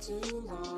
too long.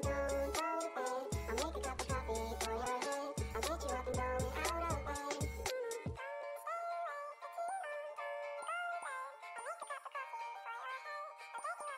Bye.